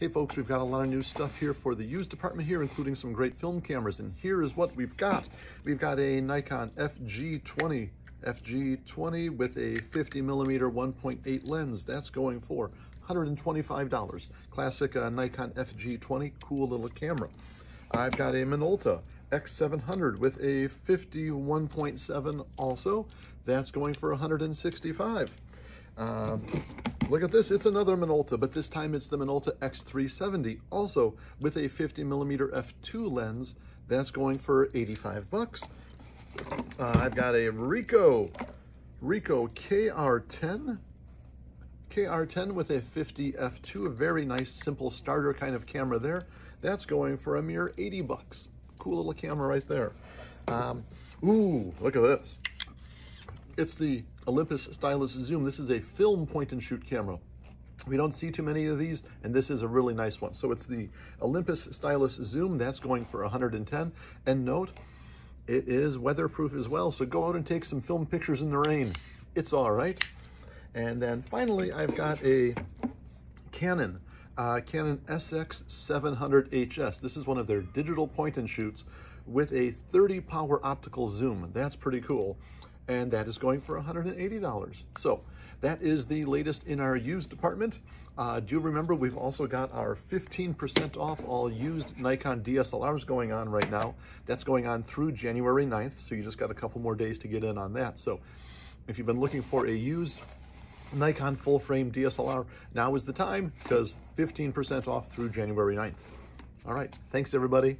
Hey folks, we've got a lot of new stuff here for the used department here, including some great film cameras. And here is what we've got. We've got a Nikon FG20, FG20 with a 50 millimeter 1.8 lens. That's going for $125. Classic uh, Nikon FG20, cool little camera. I've got a Minolta X700 with a 51.7 also. That's going for 165. Um, look at this, it's another Minolta, but this time it's the Minolta X370, also with a 50 millimeter f2 lens. That's going for 85 bucks. Uh, I've got a Ricoh, Ricoh KR10, KR10 with a 50 f2, a very nice simple starter kind of camera there. That's going for a mere 80 bucks. Cool little camera right there. Um, ooh, look at this. It's the Olympus Stylus Zoom. This is a film point and shoot camera. We don't see too many of these, and this is a really nice one. So it's the Olympus Stylus Zoom. That's going for 110. And note, it is weatherproof as well. So go out and take some film pictures in the rain. It's all right. And then finally, I've got a Canon, uh, Canon SX700HS. This is one of their digital point and shoots with a 30 power optical zoom. That's pretty cool and that is going for $180. So that is the latest in our used department. Uh, do remember we've also got our 15% off all used Nikon DSLRs going on right now. That's going on through January 9th, so you just got a couple more days to get in on that. So if you've been looking for a used Nikon full frame DSLR, now is the time because 15% off through January 9th. All right, thanks everybody.